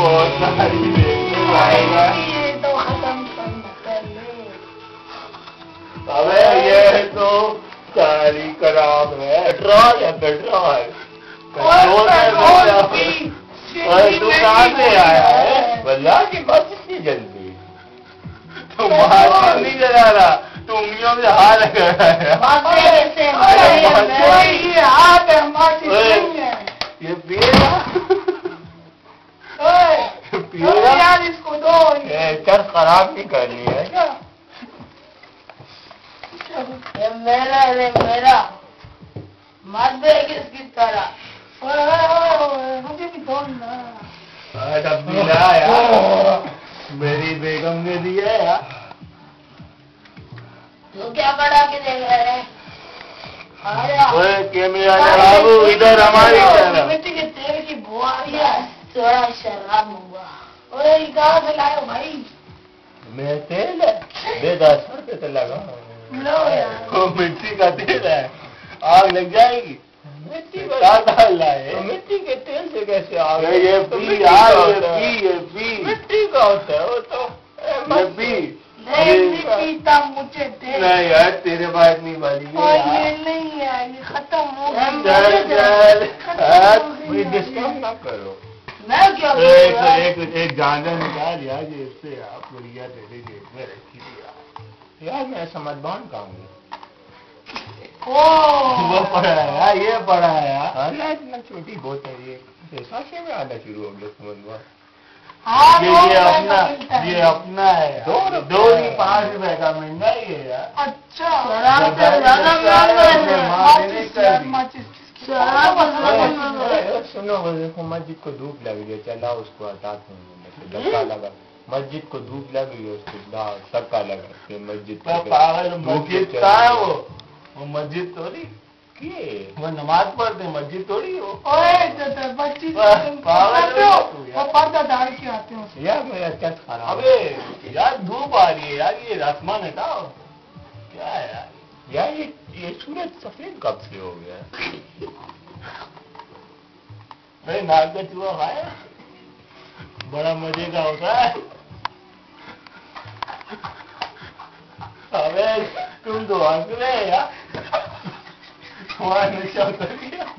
बहुत सारी आएगा ये तो खत्म अबे ये तो सारी खराब है पेट्रोल है पेट्रोल पेट्रोल है। कहाँ से आया है। बल्ला की बस इतनी जल्दी तू मार नहीं जला रहा तू उंगलियों में हाथ लगा रहा हाथ है ये पिएगा ओए, दो पिएगा यार इसको दो चल खराब नहीं करनी है क्या? ये मेरा रे मेरा। मत देख इसकी तरह। ओए, मुझे भी दो ना। अब मिला यार। मेरी बेगम ने दिया यार। तू क्या बड़ा के देख रहा है? ओए कैमरा बाबू? इधर हमारी तरफ़ मिट्टी के तेल की बुआरी थोड़ा शराब हुआ ओए कहाँ से लाए हो भाई। मैं तेल है। दे दस रुपए तो लगा। लो यार। मिट्टी का तेल है। आग लग जाएगी। मिट्टी का लाए। मिट्टी के तेल से कैसे आग ये पी यार ये पी ये पी। मिट्टी का होता है वो तो ये पी। नहीं पीता मुझे तेल। नहीं यार तेरे पास नहीं वाली ये नहीं है ये खत्म हो चल चल मुझे डिस्टर्ब ना करो। मैं क्या एक हूँ? एक एक गांजा निकाल यार ये इससे आप बढ़िया तेरे जेब में रखी थी यार यार मैं समझबान काम हूँ वो पड़ा है ये पड़ा है यार अल्लाह इतना छोटी बोतल ये। ये साशे में आना शुरू हो गया समझबान हाँ, ये ये अपना है। ये अपना है। दो दो नहीं पाँच रुपए का महँगा ही है यार। अच्छा। है है। देखो मस्जिद को धूप लग रही है चला उसको हटाते हैं धक्का लगा। मस्जिद को धूप लग रही है उसको धक्का लगा मस्जिद को पागल धूप मस्जिद का है वो। वो मस्जिद थोड़ी के वो नमाज़ पढ़ते मस्जिद थोड़ी तो तो बच्ची हो? तू। वो पर्दा डाल के आते हो यार मेरा चल खराब अबे यार धूप आ रही है यार ये आसमान हटाओ क्या है यार? यार ये ये सूरज सफ़ेद कब से हो गया? भाई नाक का चूहा खाया बड़ा मज़े का होता है। अबे, तुम तो हंस रहे यार। तुम्हारा नशा उतर गया